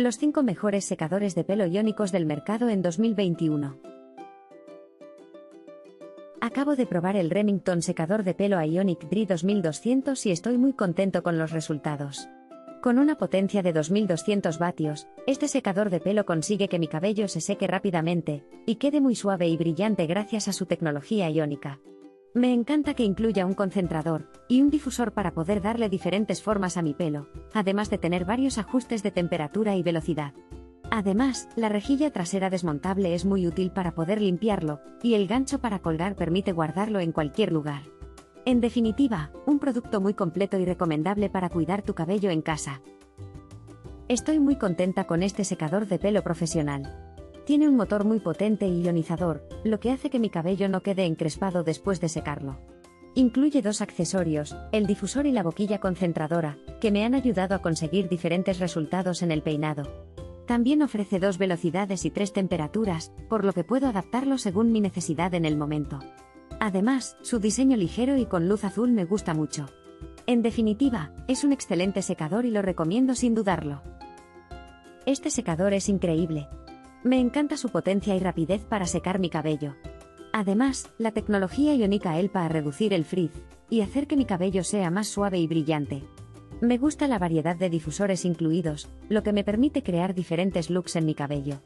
Los 5 mejores secadores de pelo iónicos del mercado en 2021. Acabo de probar el Remington secador de pelo Ionic Dri 2200 y estoy muy contento con los resultados. Con una potencia de 2200 vatios, este secador de pelo consigue que mi cabello se seque rápidamente y quede muy suave y brillante gracias a su tecnología iónica. Me encanta que incluya un concentrador y un difusor para poder darle diferentes formas a mi pelo, además de tener varios ajustes de temperatura y velocidad. Además, la rejilla trasera desmontable es muy útil para poder limpiarlo, y el gancho para colgar permite guardarlo en cualquier lugar. En definitiva, un producto muy completo y recomendable para cuidar tu cabello en casa. Estoy muy contenta con este secador de pelo profesional. Tiene un motor muy potente y ionizador, lo que hace que mi cabello no quede encrespado después de secarlo. Incluye dos accesorios, el difusor y la boquilla concentradora, que me han ayudado a conseguir diferentes resultados en el peinado. También ofrece dos velocidades y tres temperaturas, por lo que puedo adaptarlo según mi necesidad en el momento. Además, su diseño ligero y con luz azul me gusta mucho. En definitiva, es un excelente secador y lo recomiendo sin dudarlo. Este secador es increíble. Me encanta su potencia y rapidez para secar mi cabello. Además, la tecnología iónica helpa a reducir el frizz y hacer que mi cabello sea más suave y brillante. Me gusta la variedad de difusores incluidos, lo que me permite crear diferentes looks en mi cabello.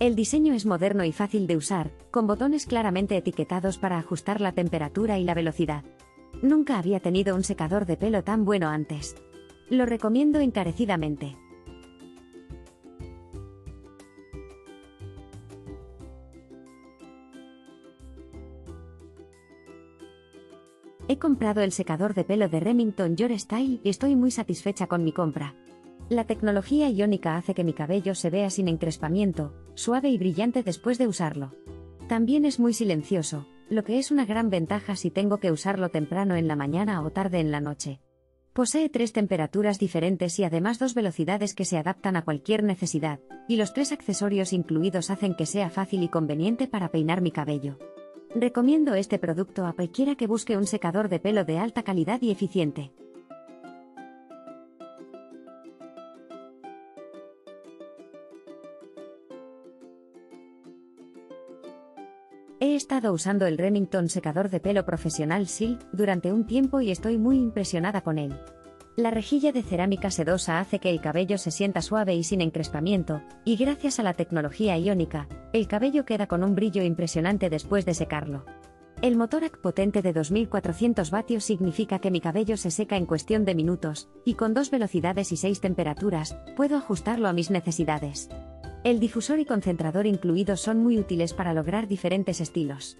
El diseño es moderno y fácil de usar, con botones claramente etiquetados para ajustar la temperatura y la velocidad. Nunca había tenido un secador de pelo tan bueno antes. Lo recomiendo encarecidamente. He comprado el secador de pelo de Remington Your Style y estoy muy satisfecha con mi compra. La tecnología iónica hace que mi cabello se vea sin encrespamiento, suave y brillante después de usarlo. También es muy silencioso, lo que es una gran ventaja si tengo que usarlo temprano en la mañana o tarde en la noche. Posee tres temperaturas diferentes y además dos velocidades que se adaptan a cualquier necesidad, y los tres accesorios incluidos hacen que sea fácil y conveniente para peinar mi cabello. Recomiendo este producto a cualquiera que busque un secador de pelo de alta calidad y eficiente. He estado usando el Remington secador de pelo profesional Silk durante un tiempo y estoy muy impresionada con él. La rejilla de cerámica sedosa hace que el cabello se sienta suave y sin encrespamiento, y gracias a la tecnología iónica, el cabello queda con un brillo impresionante después de secarlo. El motor AC potente de 2400 vatios significa que mi cabello se seca en cuestión de minutos, y con dos velocidades y seis temperaturas, puedo ajustarlo a mis necesidades. El difusor y concentrador incluidos son muy útiles para lograr diferentes estilos.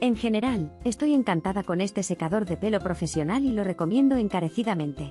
En general, estoy encantada con este secador de pelo profesional y lo recomiendo encarecidamente.